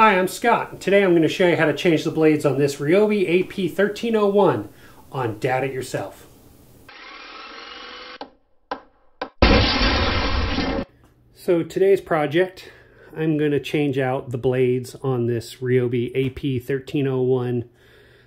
Hi, I'm Scott. Today I'm going to show you how to change the blades on this Ryobi AP1301 on Dad It Yourself. So today's project, I'm going to change out the blades on this Ryobi AP1301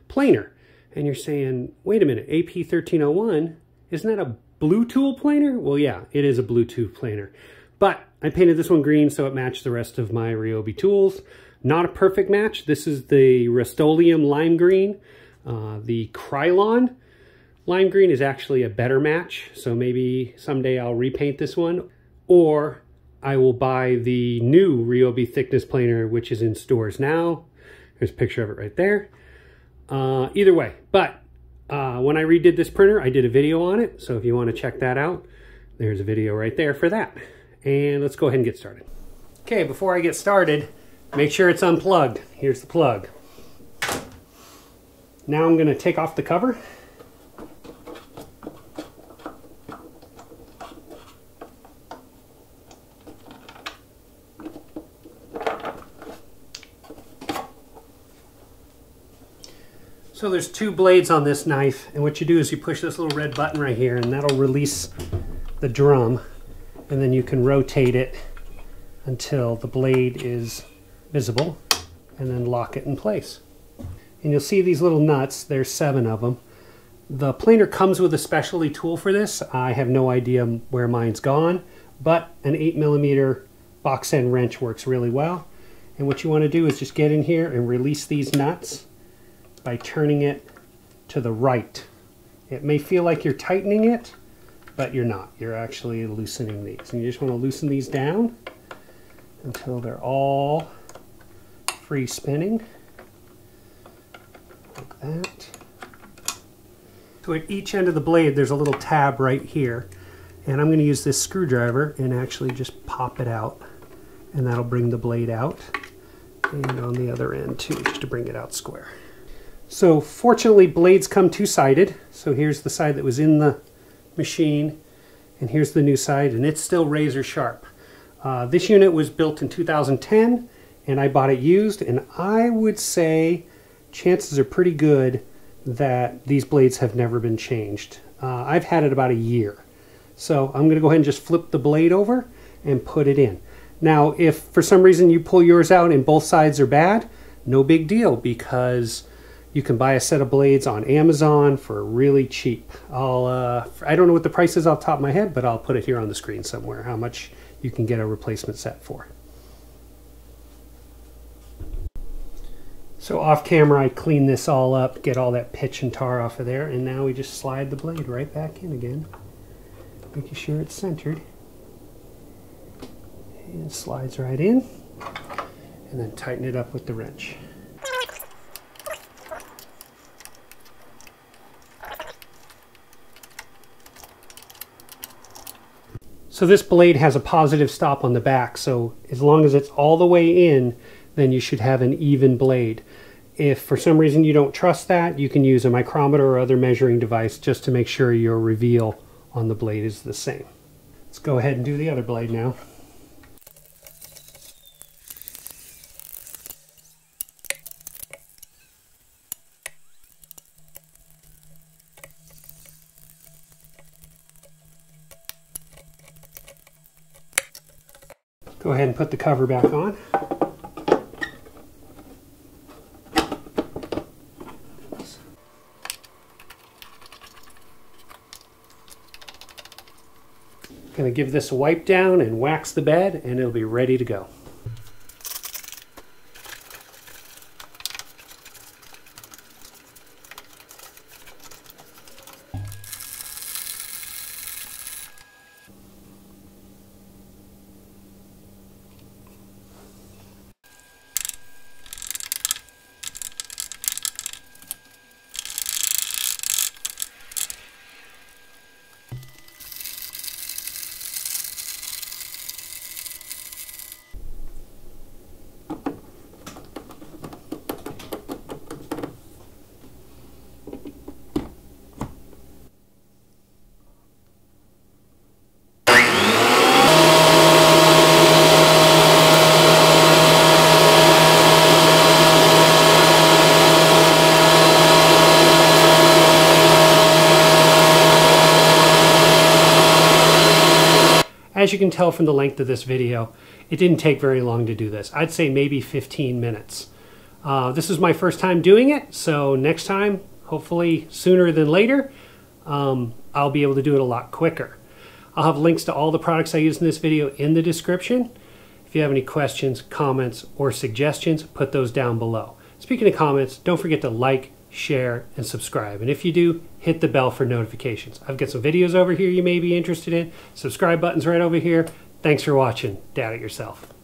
planer. And you're saying, wait a minute, AP1301, isn't that a blue tool planer? Well, yeah, it is a blue tool planer. But I painted this one green so it matched the rest of my Ryobi tools. Not a perfect match. This is the Rust-Oleum Lime Green. Uh, the Krylon Lime Green is actually a better match, so maybe someday I'll repaint this one. Or I will buy the new Ryobi thickness planer, which is in stores now. There's a picture of it right there. Uh, either way, but uh, when I redid this printer, I did a video on it. So if you want to check that out, there's a video right there for that. And let's go ahead and get started. Okay, before I get started, Make sure it's unplugged. Here's the plug. Now I'm going to take off the cover. So there's two blades on this knife and what you do is you push this little red button right here and that'll release the drum and then you can rotate it until the blade is visible and then lock it in place. And you'll see these little nuts, there's seven of them. The planer comes with a specialty tool for this. I have no idea where mine's gone, but an 8 millimeter box end wrench works really well. And what you want to do is just get in here and release these nuts by turning it to the right. It may feel like you're tightening it, but you're not. You're actually loosening these. And you just want to loosen these down until they're all free spinning like that. So at each end of the blade there's a little tab right here. And I'm going to use this screwdriver and actually just pop it out. And that'll bring the blade out. And on the other end too just to bring it out square. So fortunately blades come two-sided. So here's the side that was in the machine. And here's the new side. And it's still razor sharp. Uh, this unit was built in 2010 and I bought it used and I would say chances are pretty good that these blades have never been changed. Uh, I've had it about a year. So I'm going to go ahead and just flip the blade over and put it in. Now if for some reason you pull yours out and both sides are bad, no big deal because you can buy a set of blades on Amazon for really cheap. I'll, uh, I don't know what the price is off top of my head, but I'll put it here on the screen somewhere, how much you can get a replacement set for. So off camera I clean this all up, get all that pitch and tar off of there, and now we just slide the blade right back in again, making sure it's centered. And slides right in, and then tighten it up with the wrench. So this blade has a positive stop on the back, so as long as it's all the way in, then you should have an even blade. If for some reason you don't trust that, you can use a micrometer or other measuring device just to make sure your reveal on the blade is the same. Let's go ahead and do the other blade now. Go ahead and put the cover back on. Going to give this a wipe down and wax the bed and it'll be ready to go. As you can tell from the length of this video, it didn't take very long to do this. I'd say maybe 15 minutes. Uh, this is my first time doing it, so next time, hopefully sooner than later, um, I'll be able to do it a lot quicker. I'll have links to all the products I use in this video in the description. If you have any questions, comments, or suggestions, put those down below. Speaking of comments, don't forget to like, share, and subscribe. And if you do, hit the bell for notifications. I've got some videos over here you may be interested in. Subscribe button's right over here. Thanks for watching. Dad It Yourself.